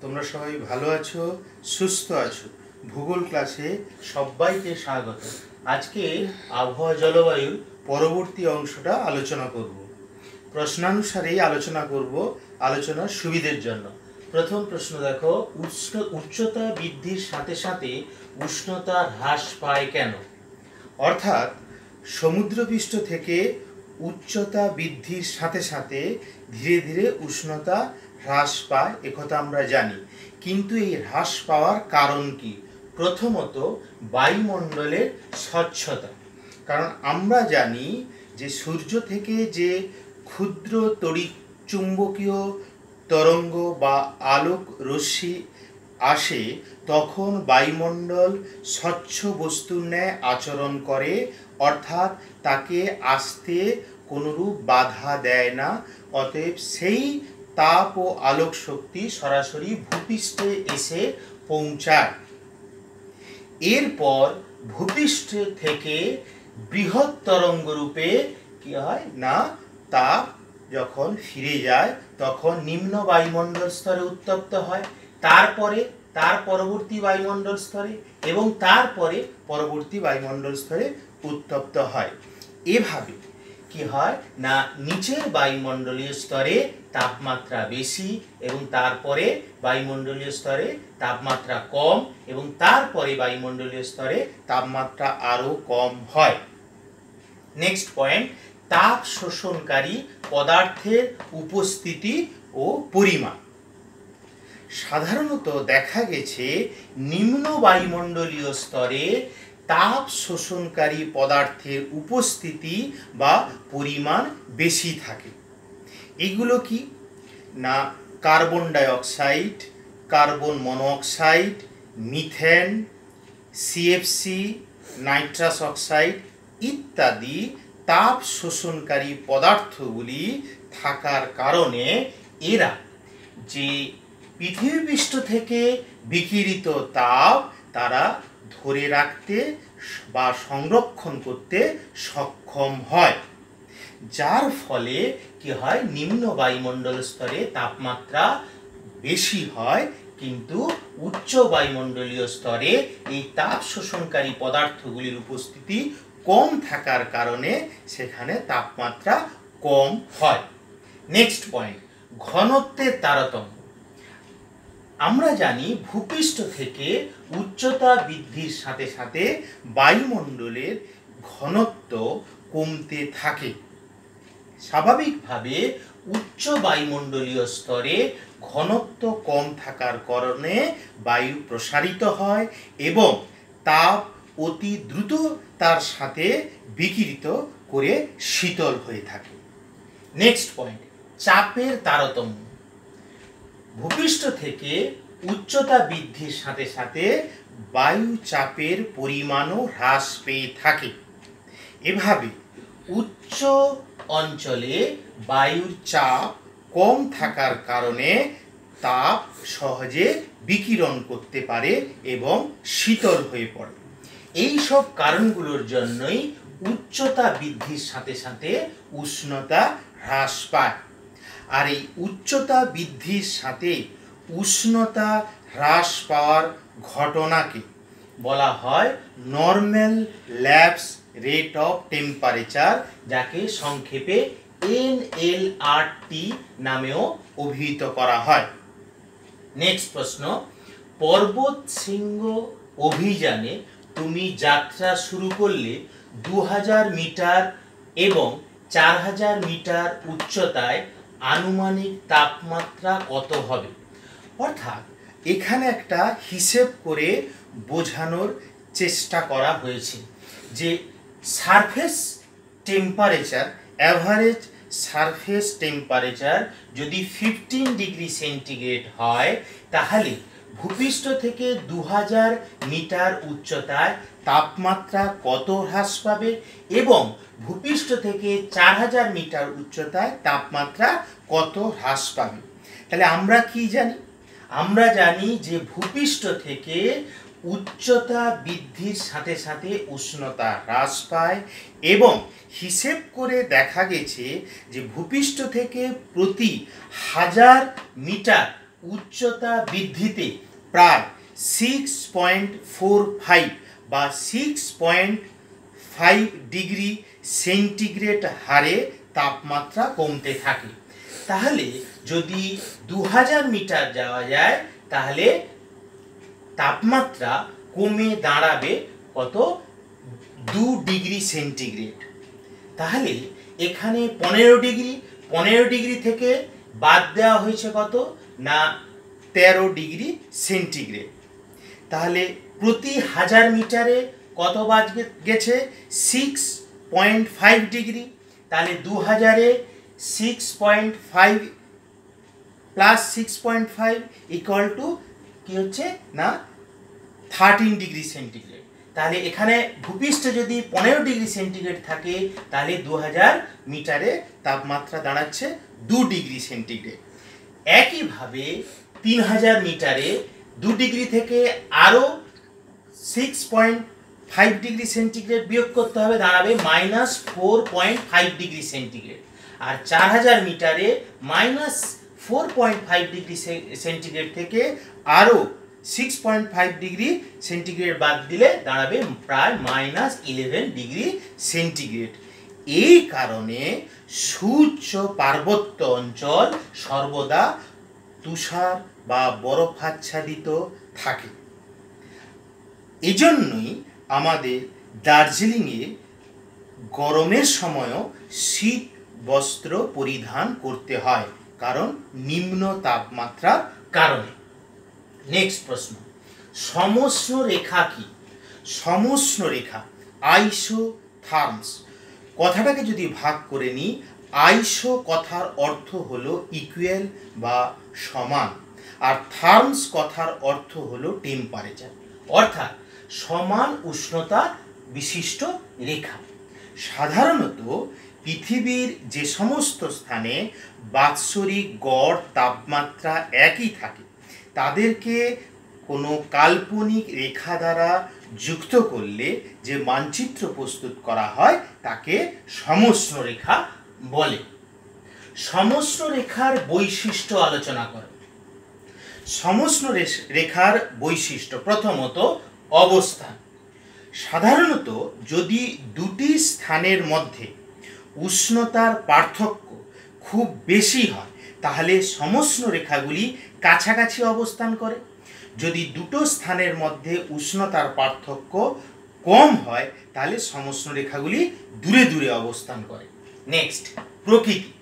তোমরা সবাই ভালো আছো, সুস্থ আছো। ভূগোল ক্লাসে সবাইকে স্বাগত। আজকে আবহাওয়া জলবায়ুর পরবর্তী অংশটা আলোচনা করব। প্রশ্নানুসারেই আলোচনা করব আলোচনার সুবিধের জন্য। প্রথম প্রশ্ন দেখো, উষ্ণ উচ্চতা বৃদ্ধির সাথে সাথে উষ্ণতা হ্রাস পায় কেন? অর্থাৎ সমুদ্রপৃষ্ঠ থেকে উচ্চতা বৃদ্ধির সাথে সাথে ধীরে ধীরে উষ্ণতা হ্রাস পায় একথা আমরা জানি। কিন্তু এই হ্রাস পাওয়ার কারণ কি? প্রথমত, বায়ুমণ্ডলের স্বচ্ছতা। কারণ আমরা জানি যে সূর্য থেকে যে ক্ষুদ্র তড়িৎ চুম্বকীয় তরঙ্গ বা আলোক রশ্মি আসে, তখন বায়ুমণ্ডল স্বচ্ছ বস্তুর ন্যায় আচরণ করে, অর্থাৎ তাকে আসতে কোনোরূপ বাধা দেয় না, অতএব সেই তাপ ও আলোক শক্তি সরাসরি ভূপৃষ্ঠে এসে পৌঁছায়। এরপর ভূপৃষ্ঠ থেকে বৃহৎ তরঙ্গ কি হয় না, তাপ যখন ফিরে যায়, তখন নিম্ন বায়ুমণ্ডল স্তরে উত্তপ্ত হয়। তারপরে, তার পরবর্তী বায়ুমণ্ডল স্তরে এবং তারপরে পরবর্তী বায়ুমণ্ডল স্তরে উত্তপ্ত হয়। এভাবে কি হয়? না, নিচের বায়ুমণ্ডলীয় স্তরে তাপমাত্রা বেশি এবং তারপরে বায়ুমণ্ডলীয় স্তরে তাপমাত্রা কম এবং তারপরে বায়ুমণ্ডলীয় স্তরে তাপমাত্রা আরও কম হয়। নেক্সট পয়েন্ট তাপ শোষণকারী পদার্থের উপস্থিতি ও পরিমাণ। সাধারণত দেখা গেছে নিম্ন বায়ুমণ্ডলীয় স্তরে তাপ শোষণকারী পদার্থের উপস্থিতি বা পরিমাণ বেশি থাকে। এগুলো কি? না, carbon dioxide, carbon monoxide methane CFC nitrous oxide ইত্যাদি তাপ শোষণকারী পদার্থগুলি থাকার কারণে এরা যে পৃথিবীপৃষ্ঠ থেকে বিকিরিত তাপ তারা ধরে রাখতে বা সংরক্ষণ করতে সক্ষম হয়। যার ফলে কি হয়? নিম্ন বায়ুমণ্ডল স্তরে তাপমাত্রা বেশি হয়, কিন্তু উচ্চ বায়ুমণ্ডলীয় স্তরে এই তাপ শোষণকারী পদার্থগুলির উপস্থিতি কম থাকার কারণে সেখানে তাপমাত্রা কম হয়। নেক্সট পয়েন্ট ঘনত্বের তারতম্য। আমরা জানি ভূপৃষ্ঠ থেকে উচ্চতা বৃদ্ধির সাথে সাথে বায়ুমণ্ডলের ঘনত্ব কমতে থাকে। স্বাভাবিকভাবে উচ্চ বায়ুমণ্ডলীয় স্তরে ঘনত্ব কম থাকার কারণে বায়ু প্রসারিত হয় এবং তাপ অতি দ্রুত তার সাথে বিকিরিত করে শীতল হয়ে থাকে। নেক্সট পয়েন্ট চাপের তারতম্য। ভূপৃষ্ঠ থেকে উচ্চতা বৃদ্ধির সাথে সাথে বায়ু চাপের পরিমাণও হ্রাস পেয়ে থাকে। এভাবে উচ্চ অঞ্চলে বায়ুর চাপ কম থাকার কারণে তাপ সহজে বিকিরণ করতে পারে এবং শীতল হয়ে পড়ে। এই সব কারণগুলোর জন্যই উচ্চতা বৃদ্ধির সাথে সাথে উষ্ণতা হ্রাস পায়। আর এই উচ্চতা বৃদ্ধির সাথে উষ্ণতা হ্রাস পাওয়ার ঘটনাকে বলা হয় normal lapse rate of temperature যাকে সংক্ষেপে এনএলআরটি নামেও অভিহিত করা হয়। নেক্সট প্রশ্ন পর্বত শৃঙ্গ অভিযানে তুমি যাত্রা শুরু করলে দু হাজার মিটার এবং চার হাজার মিটার উচ্চতায় আনুমানিক তাপমাত্রা কত হবে? অর্থাৎ এখানে একটা হিসেব করে বোঝানোর চেষ্টা করা হয়েছে যে surface temperature average surface temperature যদি ফিফটিন ডিগ্রি সেন্টিগ্রেড হয়, তাহলে ভূপৃষ্ঠ থেকে দু হাজার মিটার উচ্চতায় তাপমাত্রা কত হ্রাস পাবে এবং ভূপৃষ্ঠ থেকে চার হাজার মিটার উচ্চতায় তাপমাত্রা কত হ্রাস পাবে? তাহলে আমরা কি জানি? আমরা জানি যে ভূপৃষ্ঠ থেকে উচ্চতা বৃদ্ধির সাথে সাথে উষ্ণতা হ্রাস পায় এবং হিসেব করে দেখা গেছে যে ভূপৃষ্ঠ থেকে প্রতি হাজার মিটার উচ্চতা বৃদ্ধিতে প্রায় সিক্স পয়েন্ট ফোর ফাইভ বা six point five degree centigrade হারে তাপমাত্রা কমতে থাকে। তাহলে যদি দু হাজার মিটার যাওয়া যায়, তাহলে তাপমাত্রা কমে দাঁড়াবে কত? দু ডিগ্রি সেন্টিগ্রেড। তাহলে এখানে পনেরো ডিগ্রি পনেরো ডিগ্রি থেকে বাদ দেওয়া হয়েছে কত? না, তেরো ডিগ্রি সেন্টিগ্রেড। তাহলে প্রতি হাজার মিটারে কত বাদ গেছে? Six point five degree. তাহলে দু হাজারে six point five plus six point five equal to কী হচ্ছে না? থার্টিন ডিগ্রি সেন্টিগ্রেড তাহলে এখানে ভূপৃষ্ঠে যদি পনেরো ডিগ্রি সেন্টিগ্রেড থাকে, তাহলে দু হাজার মিটারে তাপমাত্রা দাঁড়াচ্ছে দু ডিগ্রি সেন্টিগ্রেড একইভাবে তিন হাজার মিটারে দু ডিগ্রি থেকে আরও six point five degree centigrade বিয়োগ করতে হবে, দাঁড়াবে minus four point five degree centigrade আর চার হাজার মিটারে minus four point five degree centigrade থেকে আরও six point five degree centigrade বাদ দিলে দাঁড়াবে প্রায় মাইনাস ইলেভেন ডিগ্রি সেন্টিগ্রেড এই কারণে সুউচ্চ পার্বত্য অঞ্চল সর্বদা তুষার বা বরফাচ্ছাদিত থাকে। এজন্যই আমাদের দার্জিলিংয়ে গরমের সময়ও শীত বস্ত্র পরিধান করতে হয়। কারণ নিম্ন তাপমাত্রার কারণে। নেক্সট প্রশ্ন। সমষ্ণ রেখা কি? সমষ্ণ রেখা আইসো থার্মস কথাটাকে যদি ভাগ করে নিই, আইসো কথার অর্থ হলো ইকুয়াল বা সমান, আর থার্মস কথার অর্থ হলো টেম্পারেচার অর্থাৎ সমান উষ্ণতা বিশিষ্ট রেখা। সাধারণত পৃথিবীর যে সমস্ত স্থানে বাৎসরিক গড় তাপমাত্রা একই থাকে, তাদেরকে কোনো কাল্পনিক রেখা দ্বারা যুক্ত করলে যে মানচিত্র প্রস্তুত করা হয় তাকে সমষ্ণ রেখা বলে। সমষ্ণ রেখার বৈশিষ্ট্য আলোচনা করে। রেশ- রেখার বৈশিষ্ট্য প্রথমত অবস্থান। সাধারণত যদি দুটি স্থানের মধ্যে উষ্ণতার পার্থক্য খুব বেশি হয়, তাহলে সমষ্ণ রেখাগুলি কাছাকাছি অবস্থান করে। যদি দুটো স্থানের মধ্যে উষ্ণতার পার্থক্য কম হয়, তাহলে সমষ্ণ রেখাগুলি দূরে দূরে অবস্থান করে। নেক্সট প্রকৃতি।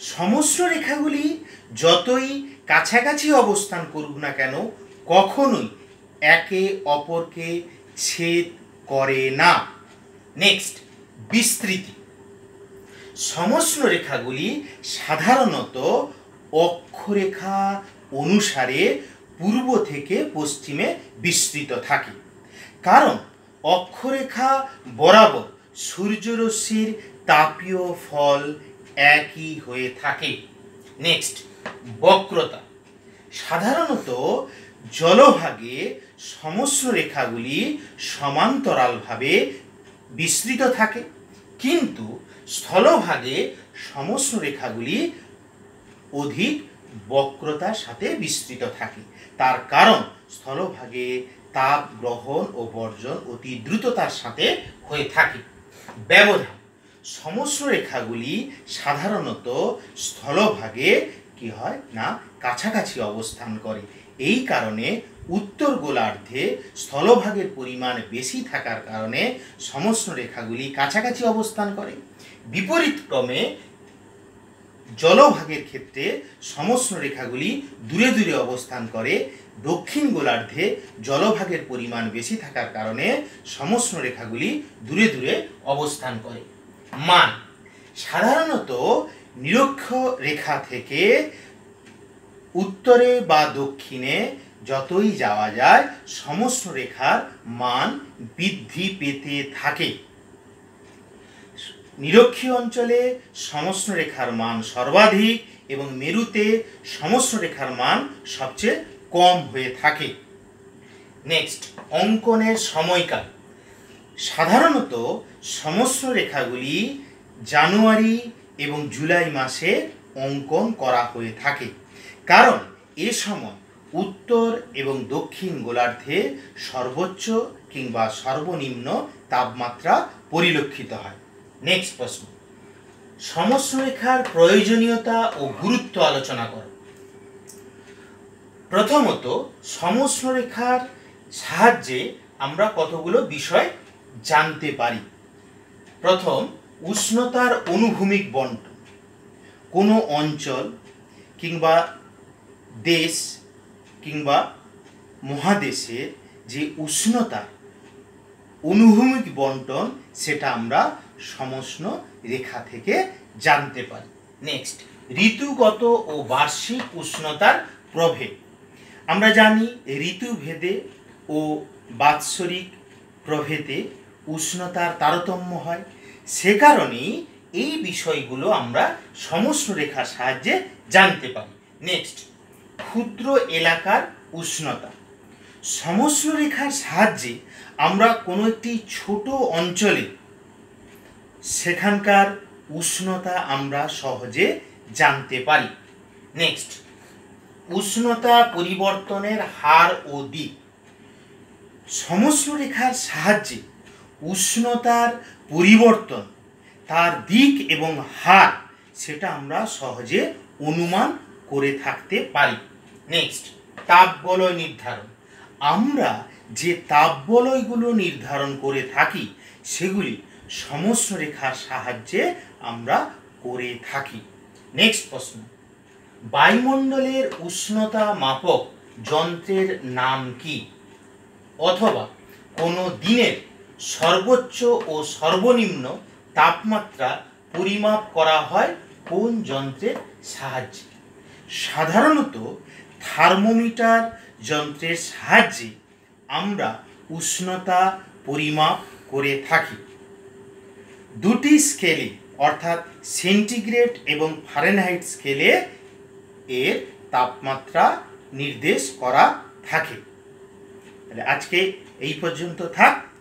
সমষ্ণ রেখাগুলি যতই কাছাকাছি অবস্থান করুক না কেন, কখনোই একে অপরকে ছেদ করে না। নেক্সট বিস্তৃতি। সমষ্ণ রেখাগুলি সাধারণত অক্ষরেখা অনুসারে পূর্ব থেকে পশ্চিমে বিস্তৃত থাকে। কারণ অক্ষরেখা বরাবর সূর্যরশ্মির তাপীয় ফল একই হয়ে থাকে। নেক্সট বক্রতা। সাধারণত জলভাগে সমস্ত রেখাগুলি সমান্তরালভাবে বিস্তৃত থাকে। কিন্তু স্থলভাগে সমস্ত রেখাগুলি অধিক বক্রতার সাথে বিস্তৃত থাকে। তার কারণ স্থলভাগে তাপ গ্রহণ ও বর্জন অতি দ্রুততার সাথে হয়ে থাকে। ব্যবধান, সমস্ত রেখাগুলি সাধারণত স্থলভাগে কি হয় না, কাছাকাছি অবস্থান করে। এই কারণে উত্তর গোলার্ধে স্থলভাগের পরিমাণ বেশি থাকার কারণে সমস্ত রেখাগুলি কাছাকাছি অবস্থান করে। বিপরীত ক্রমে জলভাগের ক্ষেত্রে সমস্ত রেখাগুলি দূরে দূরে অবস্থান করে, দক্ষিণ গোলার্ধে জলভাগের পরিমাণ বেশি থাকার কারণে সমস্ত রেখাগুলি দূরে দূরে অবস্থান করে। মান, সাধারণত নিরক্ষ রেখা থেকে উত্তরে বা দক্ষিণে যতই যাওয়া যায় সমস্ত রেখার মান বৃদ্ধি পেতে থাকে। নিরক্ষীয় অঞ্চলে সমস্ত রেখার মান সর্বাধিক এবং মেরুতে সমস্ত রেখার মান সবচেয়ে কম হয়ে থাকে। নেক্সট অঙ্কনের সময়কাল। সাধারণত সমস্ত রেখাগুলি জানুয়ারি এবং জুলাই মাসে অঙ্কন করা হয়ে থাকে। কারণ এ সময় উত্তর এবং দক্ষিণ গোলার্ধে সর্বোচ্চ কিংবা সর্বনিম্ন তাপমাত্রা পরিলক্ষিত হয়। নেক্সট প্রশ্ন। সমস্যরেখার প্রয়োজনীয়তা ও গুরুত্ব আলোচনা করো। প্রথমত সমস্যরেখার সাহায্যে আমরা কতগুলো বিষয় জানতে পারি? প্রথম, উষ্ণতার অনুভূমিক বন্টন কোনো অঞ্চল কিংবা দেশ কিংবা মহাদেশের যে উষ্ণতা, অনুভূমিক বন্টন সেটা আমরা সমষ্ণ রেখা থেকে জানতে পারি। নেক্সট ঋতুগত ও বার্ষিক উষ্ণতার প্রভেদ। আমরা জানি ঋতুভেদে ও বাৎসরিক প্রভেদে উষ্ণতার তারতম্য হয়। সে কারণেই এই বিষয়গুলো আমরা সমষ্ণ রেখার সাহায্যে জানতে পারি। নেক্সট ক্ষুদ্র এলাকার উষ্ণতা। সমষ্ণ রেখার সাহায্যে আমরা কোনো একটি ছোট অঞ্চলে সেখানকার উষ্ণতা আমরা সহজে জানতে পারি। নেক্সট উষ্ণতা পরিবর্তনের হার ও দিক। সমষ্ণ রেখার সাহায্যে উষ্ণতার পরিবর্তন, তার দিক এবং হার, সেটা আমরা সহজে অনুমান করে থাকতে পারি। নেক্সট তাপ বলয় নির্ধারণ। আমরা যে তাপ বলয়গুলো নির্ধারণ করে থাকি, সেগুলি সমস্ত রেখার সাহায্যে আমরা করে থাকি। নেক্সট প্রশ্ন। বায়ুমণ্ডলের উষ্ণতা মাপক যন্ত্রের নাম কি? অথবা কোনো দিনের সর্বোচ্চ ও সর্বনিম্ন তাপমাত্রা পরিমাপ করা হয় কোন যন্ত্রের সাহায্যে? সাধারণত থার্মোমিটার যন্ত্রের সাহায্যে আমরা উষ্ণতা পরিমাপ করে থাকি। দুটি স্কেলে অর্থাৎ সেন্টিগ্রেড এবং ফারেনহাইট স্কেলে এর তাপমাত্রা নির্দেশ করা থাকে। তাহলে আজকে এই পর্যন্ত থাক।